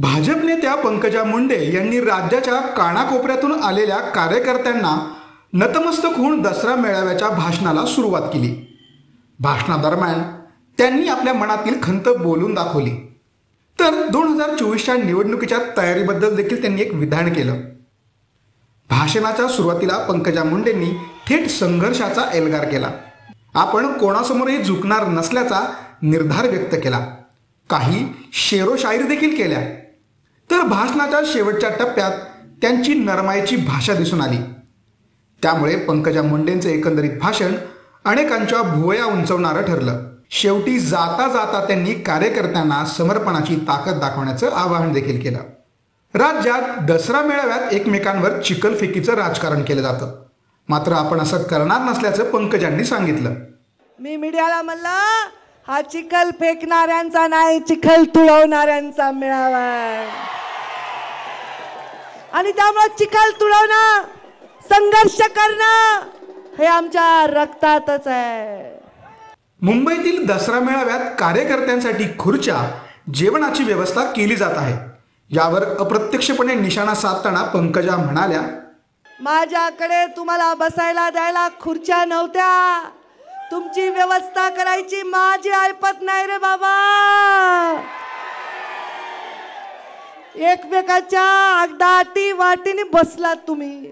भाजप नेत्या पंकजा मुंडे यांनी राज्याच्या कानाकोपऱ्यातून आलेल्या कार्यकर्त्यांना नतमस्तक होऊन दसरा मेळाव्याच्या भाषणाला सुरुवात केली. भाषणादरम्यान त्यांनी आपल्या मनातील खंत बोलून दाखवली. तर दोन हजार चोवीसच्या निवडणुकीच्या तयारीबद्दल देखील त्यांनी एक विधान केलं. भाषणाच्या सुरुवातीला पंकजा मुंडेंनी थेट संघर्षाचा एल्गार केला. आपण कोणासमोरही झुकणार नसल्याचा निर्धार व्यक्त केला. काही शेरोशायरी देखील केल्या. तर भाषणाच्या शेवटच्या टप्प्यात त्यांची नरमाईची भाषा दिसून आली. त्यामुळे पंकजा मुंडेंचे एकंदरीत भाषण अनेकांच्या भुवया उंचवणारं ठरलं. शेवटी जाता जाता त्यांनी कार्यकर्त्यांना समर्पणाची ताकद दाखवण्याचं आवाहन देखील केलं. राज्यात दसरा मेळाव्यात एकमेकांवर चिखलफेकीचं राजकारण केलं जातं. मात्र आपण असं करणार नसल्याचं पंकजांनी सांगितलं. मी मीडियाला म्हणलं हा चिखल फेकणाऱ्यांचा नाही चिखल तुळवणाऱ्यांचा मेळावा आहे. आणि त्यामुळे चिखल तुळवणं संघर्ष करणं हे आमच्या रक्तातच आहे. मुंबईतील दसरा मेळाव्यात कार्यकर्त्यांसाठी खुर्च्या जेवणाची व्यवस्था केली जात आहे. यावर अप्रत्यक्षपणे निशाणा साधताना पंकजा म्हणाल्या माझ्याकडे तुम्हाला बसायला द्यायला खुर्च्या नव्हत्या. तुमची व्यवस्था करायची माझी ऐपत नाही रे बाबा. एकमेकाच्या अगदाटी वाटीने बसलात तुम्ही.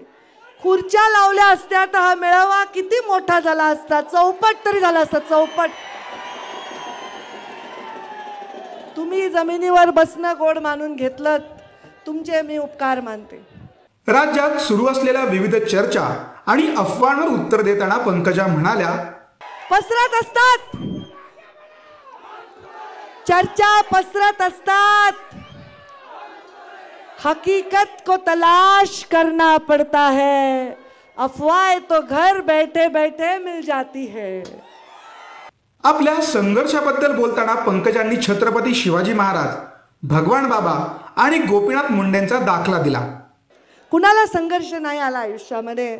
खुर्च्या लावल्या असत्या तर हा मेळावा किती मोठा झाला असता चौपट तरी झाला असता चौपट. तुम्ही जमिनीवर बसणं गोड मानून घेतलं तुमचे मी उपकार मानते. राज्यात सुरू असलेल्या विविध चर्चा आणि अफवांवर उत्तर देताना पंकजा म्हणाल्या पसरत असतात. चर्चा पसरत असतात. हकीकत को तलाश करना पड़ता है। अफवाह तो घर बैठे बैठे मिल जाती है। आपल्या संघर्षाबद्दल बोलताना पंकजांनी छत्रपती शिवाजी महाराज भगवान बाबा आणि गोपीनाथ मुंडेंचा दाखला दिला. कुणाला संघर्ष नाही आला आयुष्यामध्ये?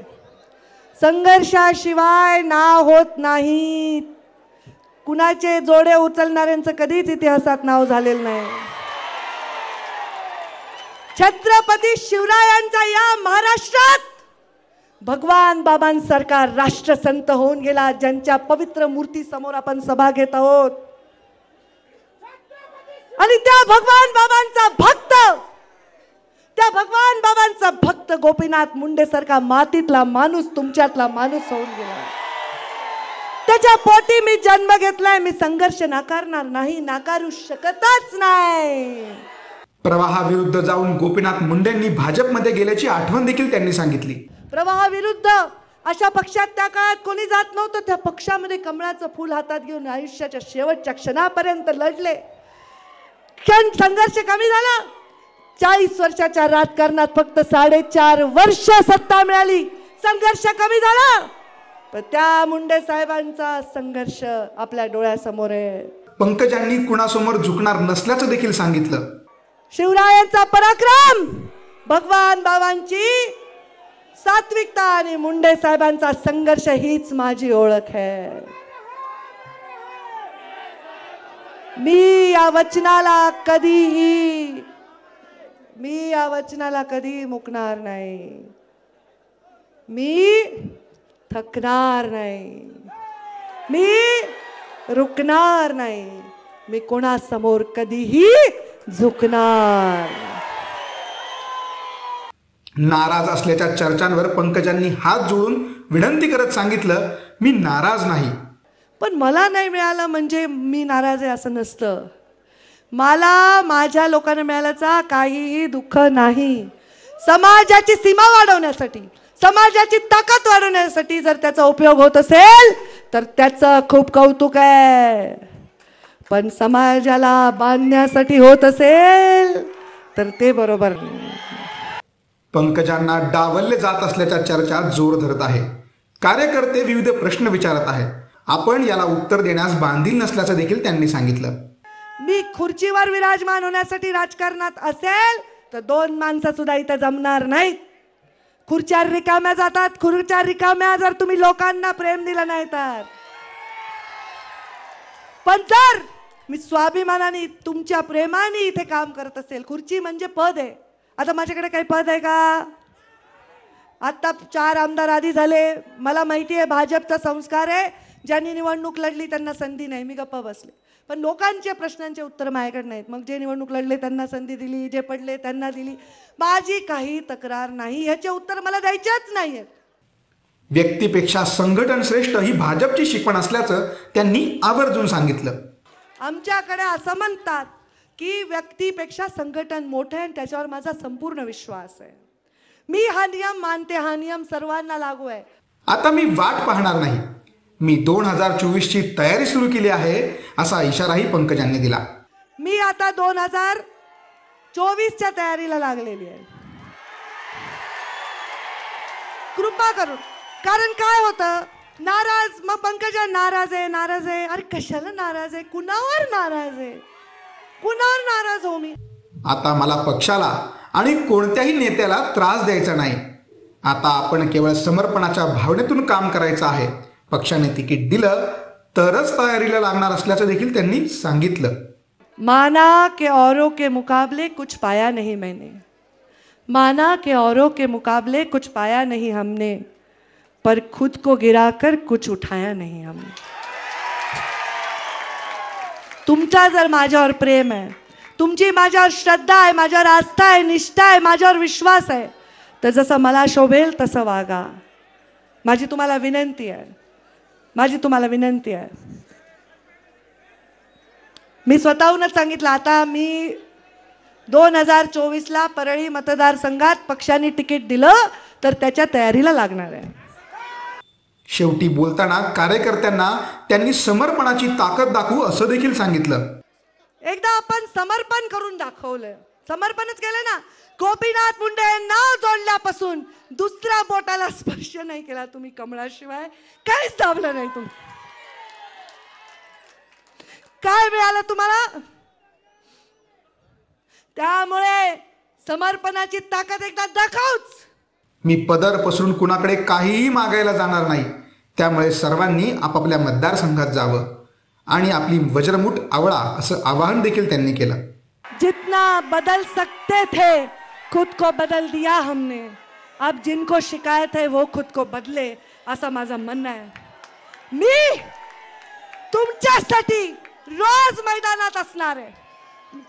संघर्षाशिवाय नाव होत नाही कुणाचे जोडे उचलणाऱ्यांचं कधीच इतिहासात नाव झालेलं नाही. छत्रपती शिवरायांचा या महाराष्ट्रात. भगवान बाबांसारखा राष्ट्रसंत होऊन गेला ज्यांच्या पवित्र मूर्ती समोर आपण सभा घेत आहोत. आणि त्या भगवान बाबांचा भक्त त्या भगवान बाबांचा भक्त गोपीनाथ मुंडे सारखा मातीतला माणूस तुमच्यातला माणूस होऊन गेला. त्याच्या पोटी मी जन्म घेतलाय मी संघर्ष नाकारणार नाही नाकारू शकतच नाही. प्रवाहाविरुद्ध जाऊन गोपीनाथ मुंडेंनी भाजपमध्ये गेल्याची आठवण देखील त्यांनी सांगितली. प्रवाहाविरुद्ध अशा पक्षात त्या काळात कोणी जात नव्हतं. त्या पक्षामध्ये कमळाचं फूल हातात घेऊन आयुष्याच्या शेवटच्या क्षणापर्यंत लढले. क्षण संघर्ष कमी झाला. चाळीस वर्षाच्या राजकारणात फक्त साडेचार वर्ष सत्ता मिळाली. संघर्ष कमी झाला. पण त्या मुंडे साहेबांचा संघर्ष आपल्या डोळ्यासमोर आहे. पंकजांनी कुणासमोर झुकणार नसल्याचं देखील सांगितलं. शिवरायांचा पराक्रम! भगवान बाबांची सात्विकता आणि मुंडे साहेबांचा संघर्ष हीच माझी ओळख आहे. मी या वचनाला कधीही मी या वचनाला कधी मुकणार नाही. मी थकणार नाही. मी रुकणार नाही. मी कोणासमोर कधीही झुकणार. नाराज असल्याच्या चर्चांवर पंकजांनी हात जोडून विनंती करत सांगितलं मी नाराज नाही. पण मला नाही मिळालं म्हणजे मी नाराज आहे असं नसतं. मला माझ्या लोकांना मिळाल्याचा काहीही दुःख नाही. समाजाची सीमा वाढवण्यासाठी समाजाची ताकद वाढवण्यासाठी जर त्याचा उपयोग होत असेल तर त्याचं खूप कौतुक आहे. पण समाजाला बांधण्यासाठी होत असेल तर ते बरोबर. पंकजांना डावलले जात असल्याच्या चर्चा जोर धरत आहे. कार्यकर्ते विविध प्रश्न विचारत आहेत. आपण याला उत्तर देण्यास बांधील नसल्याचं देखील त्यांनी सांगितलं. मी खुर्चीवर विराजमान होण्यासाठी राजकारणात असेल तर दोन माणसं सुद्धा इथं जमणार नाहीत. खुर्च्या रिकाम्या जातात खुर्च्या रिकाम्या जर तुम्ही लोकांना प्रेम दिलं नाही तर पण जर मी स्वाभिमानाने तुमच्या प्रेमाने इथे काम करत असेल. खुर्ची म्हणजे पद आहे. आता माझ्याकडे काही पद आहे का? आत्ता चार आमदार आधी झाले. मला माहिती आहे भाजपचा संस्कार आहे. ज्यांनी निवडणूक लढली त्यांना संधी नाही. मी गप्प बसले. पण लोकांच्या प्रश्नांचे उत्तर माझ्याकडे नाहीत. मग जे निवडणूक लढले त्यांना संधी दिली जे पडले त्यांना दिली. माझी काही तक्रार नाही. ह्याचे उत्तर मला द्यायच्याच नाही आहेत व्यक्तीपेक्षा संघटन श्रेष्ठ ही भाजपची शिकवण असल्याचं त्यांनी आवर्जून सांगितलं. आमच्याकडे असं म्हणतात की व्यक्तीपेक्षा संघटन मोठं आहे आणि त्याच्यावर माझा संपूर्ण विश्वास आहे. मी हा नियम मानते हा नियम सर्वांना लागू आहे. आता मी वाट पाहणार नाही. मी दोन हजार चोवीसची तयारी सुरू केली आहे असा इशाराही पंकजांनी दिला. मी आता दोन हजार चोवीसच्या तयारीला लागलेली आहे. कृपा करून कारण काय होतं? नाराज मग पंकजा नाराज आहे नाराज आहे. अरे कशाला नाराज आहे? कुणावर नाराज आहे? कुणावर नाराज हो मी? आता मला पक्षाला आणि कोणत्याही नेत्याला त्रास द्यायचा नाही. आता आपण केवळ समर्पणाच्या भावनेतून काम करायचं आहे. पक्षाने तिकीट दिलं तरच तयारीला लागणार असल्याचं देखील त्यांनी सांगितलं. माना के औरों के मुकाबले कुछ पाया नहीं मैंने। माना के औरों के मुकाबले कुछ पाया नहीं हमने। पर खुद को गिराकर कुछ उठाया नहीं हमने। तुमचा जर माझ्यावर प्रेम आहे तुमची माझ्यावर श्रद्धा आहे माझ्यावर आस्था आहे निष्ठा आहे माझ्यावर विश्वास आहे तर जसं मला शोभेल तसं वागा. माझी तुम्हाला विनंती आहे. माझी तुम्हाला विनंती आहे. मी स्वतःहूनच सांगितलं आता मी दोन हजार चोवीसला परळी मतदारसंघात पक्षाने तिकीट दिलं तर त्याच्या तयारीला लागणार आहे. शेवटी बोलताना कार्यकर्त्यांना त्यांनी समर्पणाची ताकद दाखवू असं देखील सांगितलं. एकदा आपण समर्पण करून दाखवलं. समर्पणच केलं ना? गोपीनाथ मुंडे नाव जोडल्यापासून दुसऱ्या बोटाला स्पर्श नाही केला तुम्ही कमळाशिवाय. काहीच दाबलं नाही तुम्ही. काय मिळालं तुम्हाला? त्यामुळे समर्पणाची ताकद एकदा दाखवच. मी पदर पसरून कुणाकडे काहीही मागायला जाणार नाही. त्यामुळे सर्वांनी आपापल्या मतदारसंघात जावं आणि आपली वज्रमुठ आवळा असं आवाहन देखील त्यांनी केलं. जितना बदल सकते थे खुद को बदल दिया हमने. अब जिनको शिकायत है वो खुद को बदले असं माझं म्हणणं आहे. मी तुमच्यासाठी रोज मैदानात असणार आहे.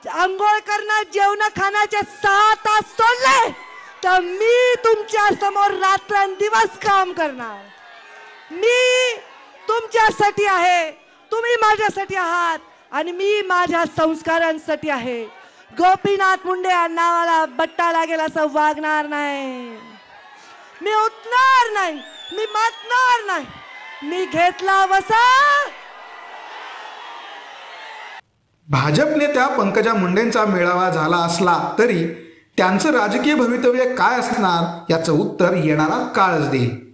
आंघोळ करणं जेवण खाण्याचे सहा तास सोडले. तर मी तुमच्यासमोर रात्रंदिवस काम करणार. मी तुमच्यासाठी आहे. तुम्ही माझ्यासाठी आहात आणि मी माझ्या संस्कारांसाठी आहे. गोपीनाथ मुंडे नावाला बट्टा लागेल असं वागणार नाही. मी उठणार नाही. मी मातणार नाही. मी घेतला वसा. भाजप नेत्या पंकजा मुंडेंचा मेळावा झाला असला तरी त्यांचं राजकीय भवितव्य काय असणार? याचं उत्तर येणारा काळच देईल.